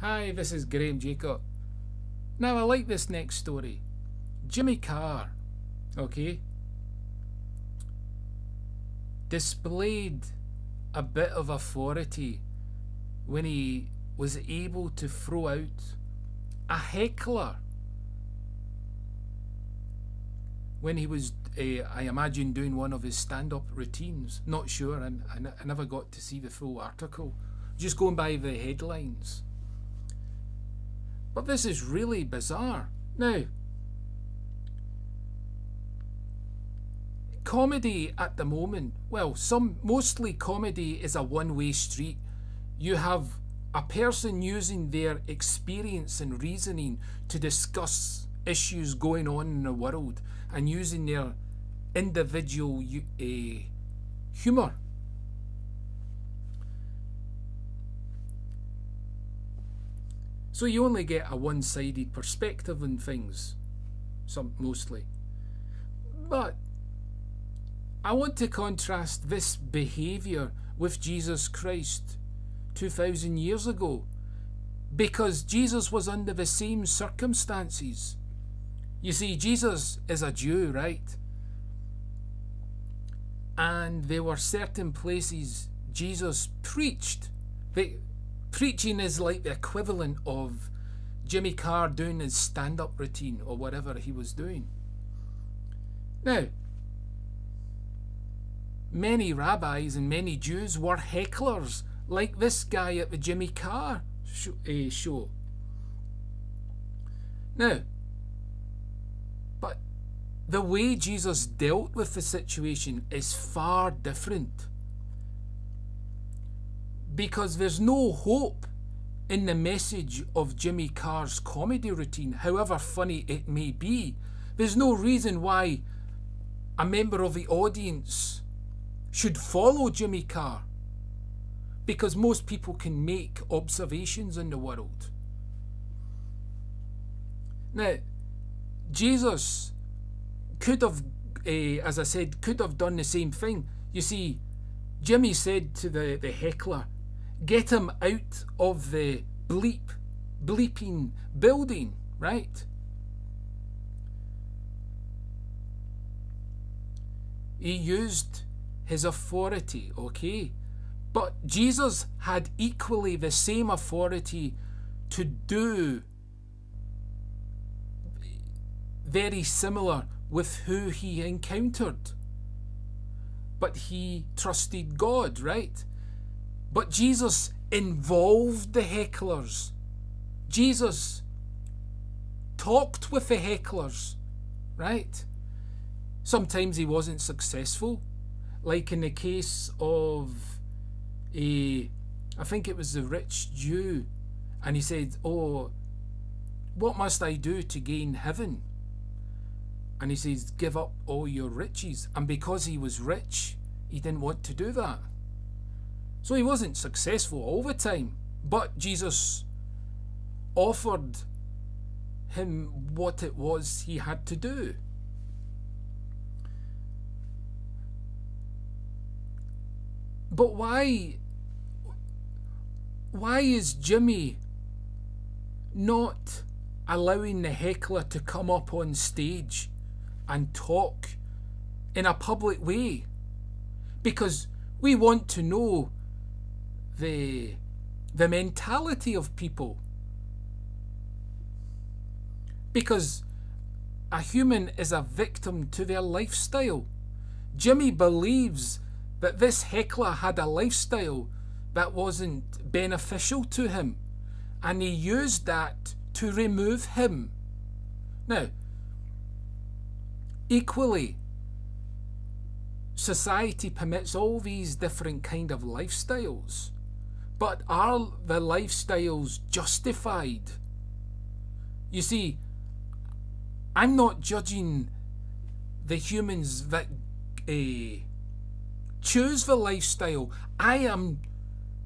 Hi, this is Graham Jeacocke. Now, I like this next story. Jimmy Carr, okay, displayed a bit of authority when he was able to throw out a heckler when he was, uh, I imagine, doing one of his stand up routines. Not sure, and I, never got to see the full article. Just going by the headlines. But this is really bizarre. Now, comedy at the moment, well, some mostly comedy is a one-way street. You have a person using their experience and reasoning to discuss issues going on in the world and using their individual uh, humour. So you only get a one sided perspective on things, some mostly. But I want to contrast this behaviour with Jesus Christ 2,000 years ago because Jesus was under the same circumstances. You see, Jesus is a Jew, right? And there were certain places Jesus preached. The, preaching is like the equivalent of Jimmy Carr doing his stand up routine or whatever he was doing. Now, many rabbis and many Jews were hecklers, like this guy at the Jimmy Carr eh, show. Now, but the way Jesus dealt with the situation is far different. Because there's no hope in the message of Jimmy Carr's comedy routine, however funny it may be. There's no reason why a member of the audience should follow Jimmy Carr. Because most people can make observations in the world. Now, Jesus could have, uh, as I said, could have done the same thing. You see, Jimmy said to the, the heckler, get him out of the bleep, bleeping building, right? He used his authority, okay? But Jesus had equally the same authority to do very similar with who he encountered. But he trusted God, right? But Jesus involved the hecklers. Jesus talked with the hecklers, right? Sometimes he wasn't successful, like in the case of a, I think it was the rich Jew, and he said, Oh, what must I do to gain heaven? And he says, Give up all your riches. And because he was rich, he didn't want to do that. So he wasn't successful all the time. But Jesus offered him what it was he had to do. But why why is Jimmy not allowing the heckler to come up on stage and talk in a public way because we want to know the the mentality of people. Because a human is a victim to their lifestyle. Jimmy believes that this heckler had a lifestyle that wasn't beneficial to him and he used that to remove him. Now Equally, society permits all these different kind of lifestyles, but are the lifestyles justified? You see, I'm not judging the humans that uh, choose the lifestyle. I am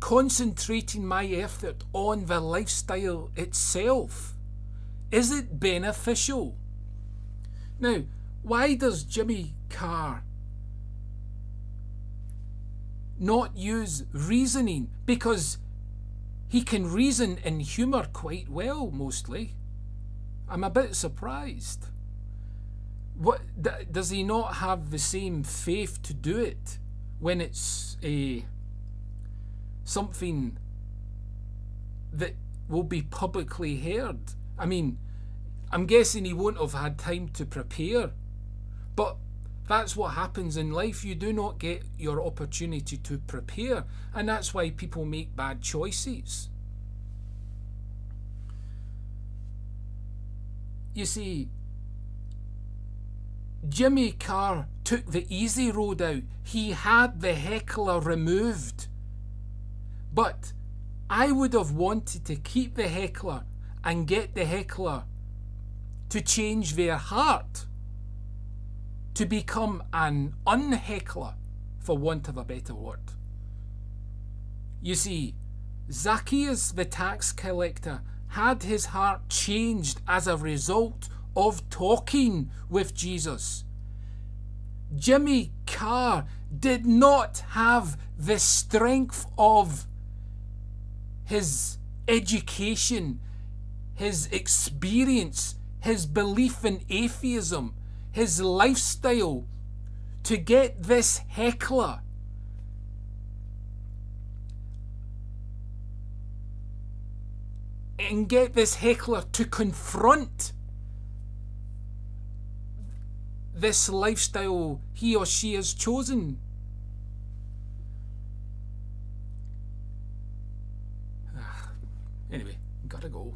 concentrating my effort on the lifestyle itself. Is it beneficial? Now, why does Jimmy Carr not use reasoning? Because He can reason and humour quite well, mostly. I'm a bit surprised. What does he not have the same faith to do it when it's a something that will be publicly heard? I mean, I'm guessing he won't have had time to prepare, but that's what happens in life. You do not get your opportunity to prepare, and that's why people make bad choices. You see, Jimmy Carr took the easy road out. He had the heckler removed. But I would have wanted to keep the heckler and get the heckler to change their heart to become an unheckler, for want of a better word. You see, Zacchaeus the tax collector had his heart changed as a result of talking with Jesus. Jimmy Carr did not have the strength of his education, his experience, his belief in atheism, his lifestyle to get this heckler and get this heckler to confront this lifestyle he or she has chosen. Ah, anyway, gotta go.